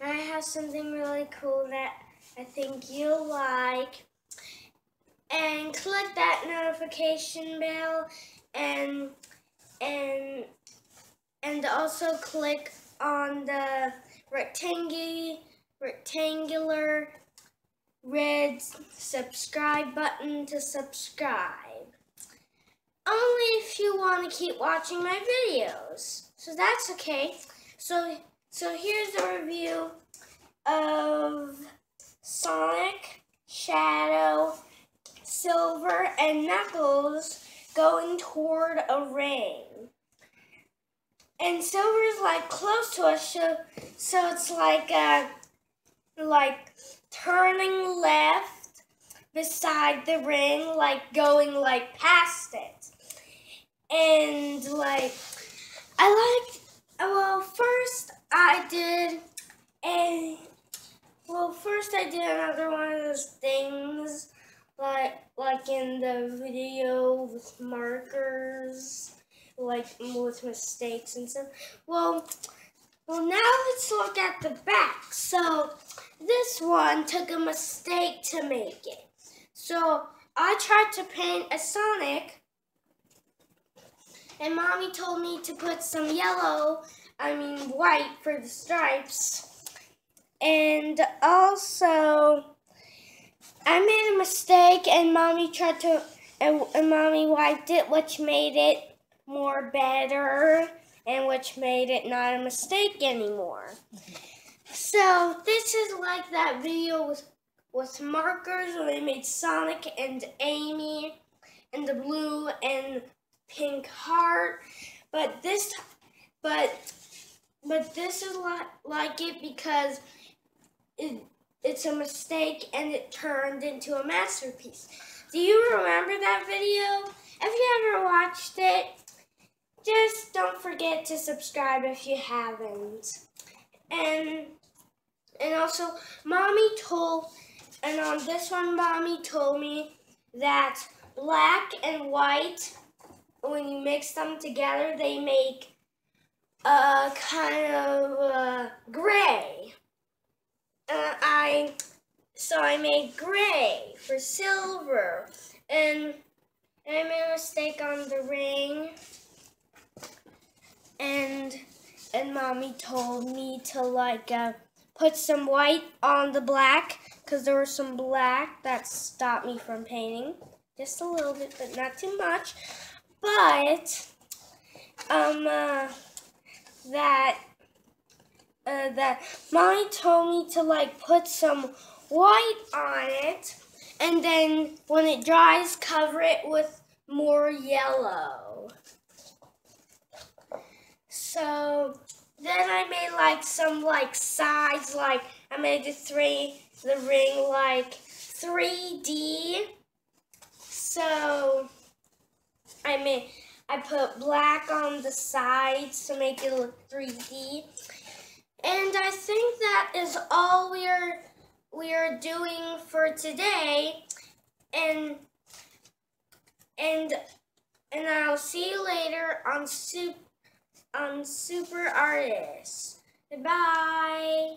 And I have something really cool that I think you'll like. And click that notification bell and and and also click on the rectangular rectangular red subscribe button to subscribe. Only if you want to keep watching my videos. So that's okay. So so here's a review of Sonic, Shadow, Silver, and Knuckles going toward a ring. And Silver's like close to us, so, so it's like a, like turning left beside the ring, like going like past it. And like I I did a well first I did another one of those things like like in the video with markers like with mistakes and stuff. Well, well now let's look at the back. So this one took a mistake to make it. So I tried to paint a Sonic and mommy told me to put some yellow, I mean white for the stripes. And also I made a mistake and mommy tried to and, and mommy wiped it which made it more better and which made it not a mistake anymore. So this is like that video with with markers where they made Sonic and Amy and the blue and pink heart. But this but but this is like, like it because it, it's a mistake and it turned into a masterpiece. Do you remember that video? If you ever watched it, just don't forget to subscribe if you haven't. And and also, mommy told, and on this one, mommy told me that black and white, when you mix them together, they make a kind of uh, gray. Uh, I so I made gray for silver, and, and I made a mistake on the ring. And and mommy told me to like uh, put some white on the black because there was some black that stopped me from painting. Just a little bit but not too much. But um uh, that uh, that mommy told me to like put some white on it and then when it dries cover it with more yellow so then I made like some like sides, like I made the three, the ring like 3D. So I made, I put black on the sides to make it look 3D. And I think that is all we're we are doing for today. And and and I'll see you later on Super on Super artists. Goodbye.